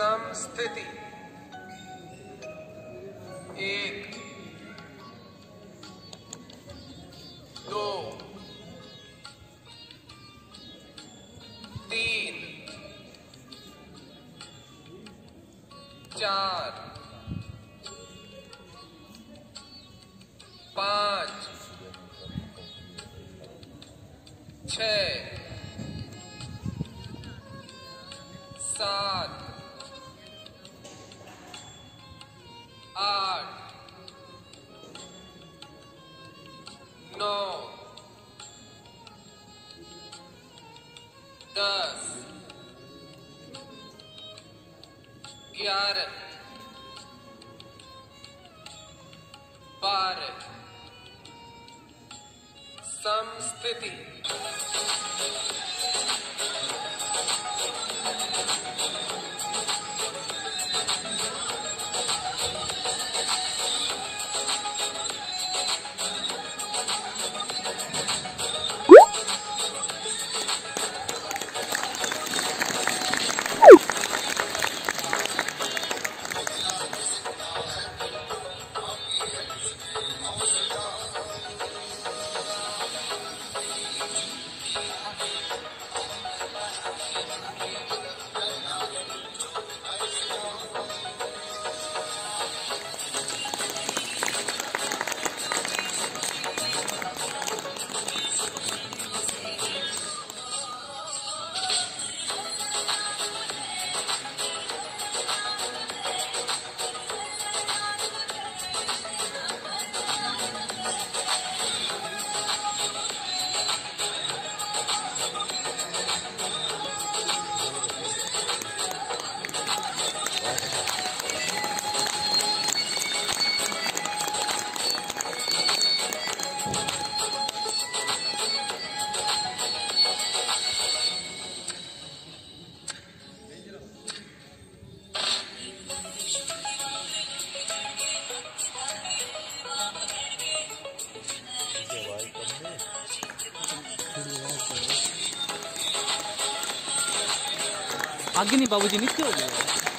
समस्थिति एक दो तीन चार पाँच छ सात आठ नौ दस ग्यारह बारह। समस्थिति। आगे नहीं बाबूजी नीचे हो गए